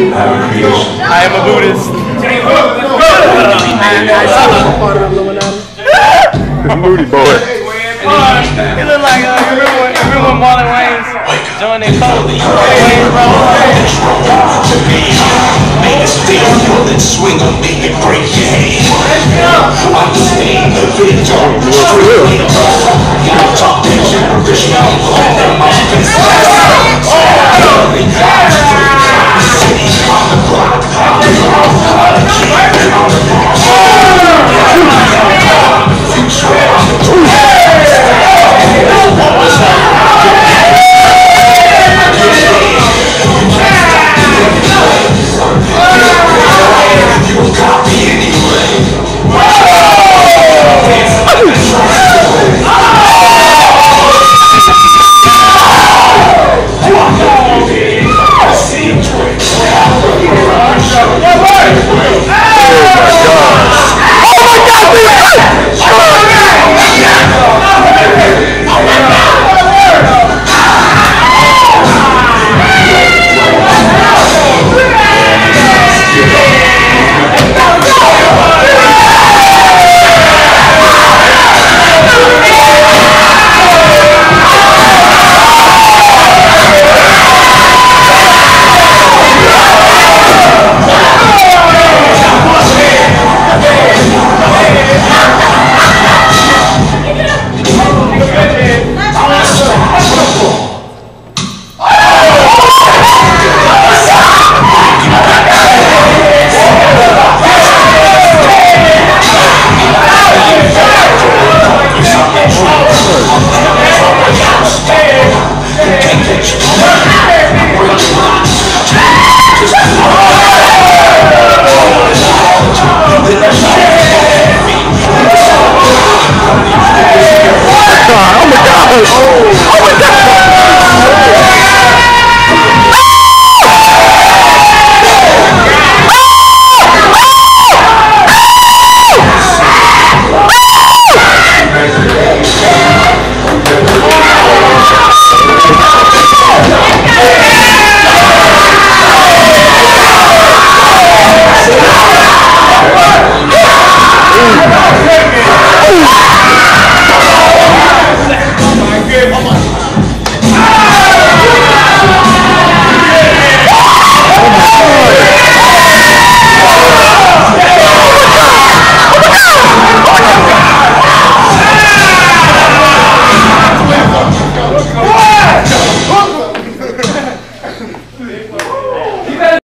I am a Buddhist. Moody boy. He look like uh, you remember when, remember when Marlon Wayans joined their cult? Wayans Make us feel good and swing on me and break your hand. Understand the Christ. Oh, my God. Oh.